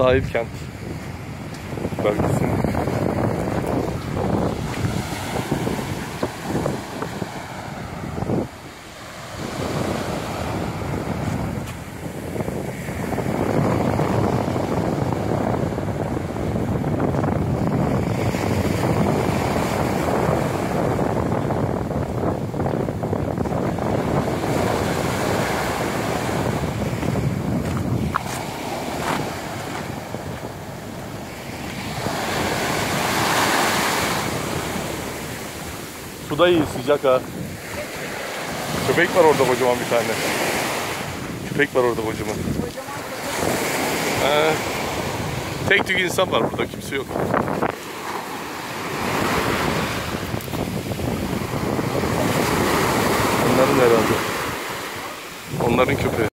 Sahil kent bölgesinde. Su da iyi sıcak ha. Köpek var orada kocaman bir tane. Köpek var orada kocaman. Ee, tek tük insan var burada kimse yok. Onların herhalde. Onların köpeği.